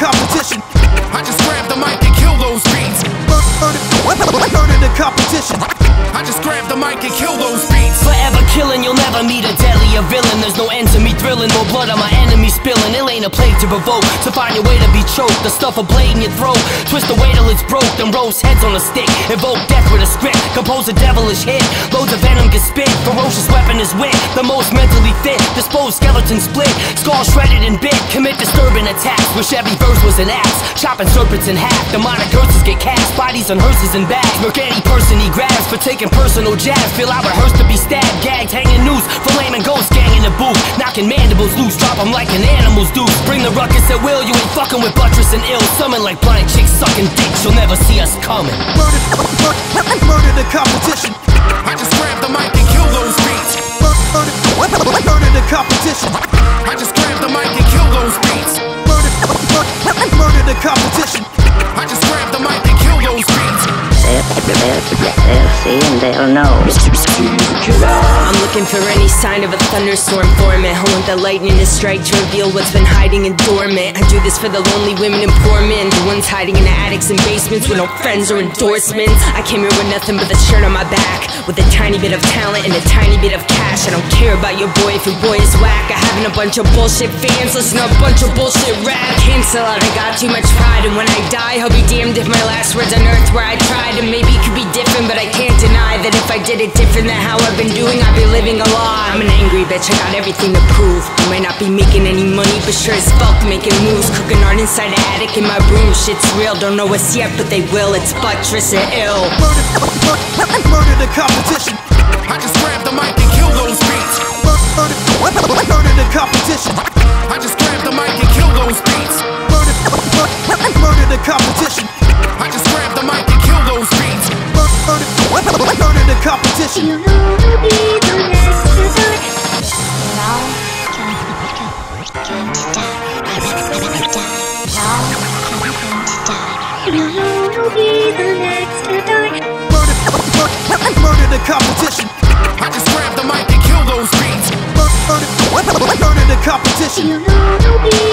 competition. I just grabbed the mic and kill those beats. Murder the competition. I just grabbed the mic and kill those beats. Forever killing, you'll never meet a deadline deadlier villain. There's no end to me thrilling, more blood on my enemies spilling. It ain't a plague to provoke, to find your way to be choked. The stuff a blade in your throat, twist away till it's broke, then roast heads on a stick. Evoke death with a script, compose a devilish hit. Loads of venom get spit, ferocious weapon is wit. The most mentally fit, dispose skeleton split, skull shredded and bit. Commit disturbing attacks, wish every verse was an axe. Chopping serpents in half, demonic curses get cast, bodies on hearses and bags. Murk any person he grabs for taking personal jabs. Feel I rehearsed to be stabbed, gagged, hanging noose, flaming ghost gang in the booth. Knocking mandibles loose, drop 'em like an animal's do. Bring the ruckus at will, you ain't fucking with buttress and ill. Summon like blind chicks sucking dicks, you'll never see us coming. Murder, murder, murder the competition. I just grab the mic and kill those beats. Murder, murder, murder the competition. I just grab the mic and kill those beats. Murder, murder, murder the competition. They'll see and they'll know. I'm looking for any sign of a thunderstorm forming. I want the lightning to strike to reveal what's been hiding in dormant. I do this for the lonely women and poor men, the ones hiding in the attics and basements with no friends or endorsements. I came here with nothing but the shirt on my back, with a tiny bit of talent and a tiny bit of cash. I don't care about your boy if your boy is whack. I haven't a bunch of bullshit fans, listen to a bunch of bullshit rap. Cancel out, I got too much pride, and when I die, I'll be damned if my last words on earth where I tried. And maybe it could be different, but I can't deny that if I did it different than how I've been doing, I'd be living a lie. I'm an angry bitch, I got everything to prove. I might not be making any money, but sure as fuck making moves. Cooking art inside the attic in my room, shit's real. Don't know us yet, but they will. It's buttress and ill. Murder, murder, murder the competition. Competition. I just grab the mic and kill those beats. Murder, murder murder the competition. You know